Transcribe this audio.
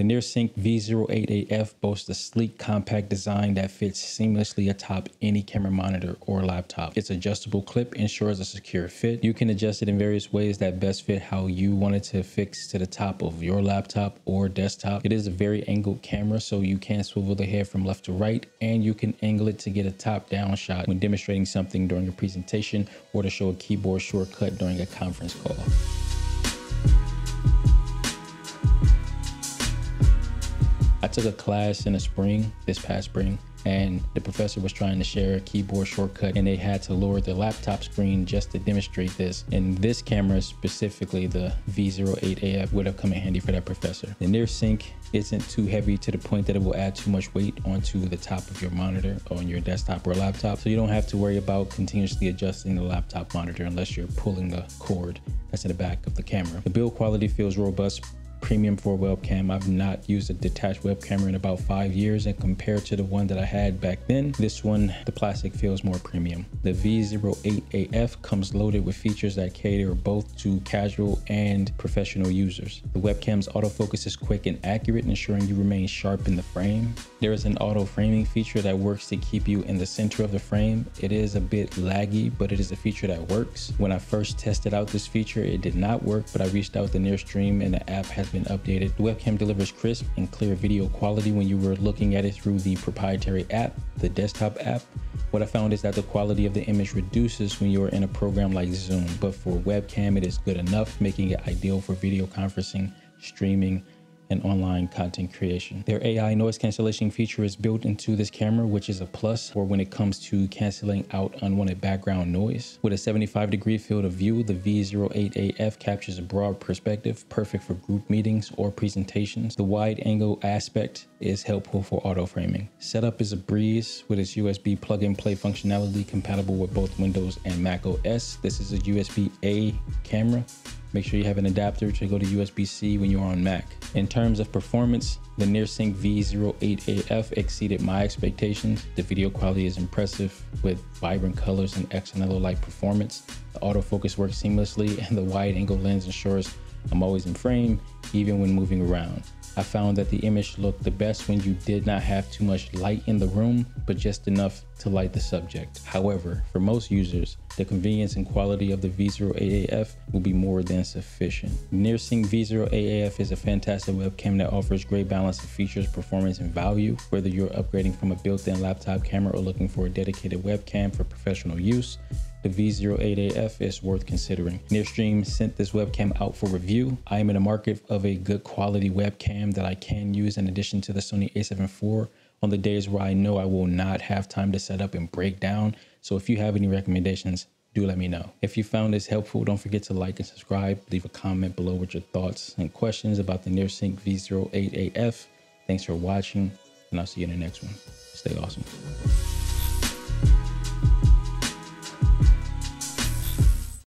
The NearSync V08AF boasts a sleek, compact design that fits seamlessly atop any camera monitor or laptop. Its adjustable clip ensures a secure fit. You can adjust it in various ways that best fit how you want it to fix to the top of your laptop or desktop. It is a very angled camera, so you can swivel the head from left to right, and you can angle it to get a top-down shot when demonstrating something during a presentation or to show a keyboard shortcut during a conference call. I took a class in the spring, this past spring, and the professor was trying to share a keyboard shortcut and they had to lower the laptop screen just to demonstrate this. And this camera specifically, the V08AF would have come in handy for that professor. The NearSync isn't too heavy to the point that it will add too much weight onto the top of your monitor on your desktop or laptop. So you don't have to worry about continuously adjusting the laptop monitor unless you're pulling the cord that's in the back of the camera. The build quality feels robust, premium for webcam. I've not used a detached web camera in about five years and compared to the one that I had back then, this one, the plastic feels more premium. The V08AF comes loaded with features that cater both to casual and professional users. The webcam's autofocus is quick and accurate, ensuring you remain sharp in the frame. There is an auto framing feature that works to keep you in the center of the frame. It is a bit laggy, but it is a feature that works. When I first tested out this feature, it did not work, but I reached out to Nearstream and the app has been updated. The webcam delivers crisp and clear video quality when you were looking at it through the proprietary app, the desktop app. What I found is that the quality of the image reduces when you are in a program like Zoom, but for webcam, it is good enough, making it ideal for video conferencing, streaming, and online content creation. Their AI noise cancellation feature is built into this camera, which is a plus for when it comes to canceling out unwanted background noise. With a 75 degree field of view, the V08AF captures a broad perspective, perfect for group meetings or presentations. The wide angle aspect is helpful for auto framing. Setup is a breeze with its USB plug and play functionality compatible with both Windows and Mac OS. This is a USB A camera Make sure you have an adapter to go to USB-C when you're on Mac. In terms of performance, the NearSync V08AF exceeded my expectations. The video quality is impressive with vibrant colors and XNLO-like performance. The autofocus works seamlessly and the wide angle lens ensures I'm always in frame, even when moving around. I found that the image looked the best when you did not have too much light in the room, but just enough to light the subject. However, for most users, the convenience and quality of the V08AF will be more than sufficient. NearSync V08AF is a fantastic webcam that offers great balance of features, performance, and value. Whether you're upgrading from a built-in laptop camera or looking for a dedicated webcam for professional use, the V08AF is worth considering. Nearstream sent this webcam out for review. I am in the market of a good quality webcam that I can use in addition to the Sony a7 IV on the days where I know I will not have time to set up and break down. So if you have any recommendations, do let me know. If you found this helpful, don't forget to like and subscribe. Leave a comment below with your thoughts and questions about the NearSync V08AF. Thanks for watching, and I'll see you in the next one. Stay awesome.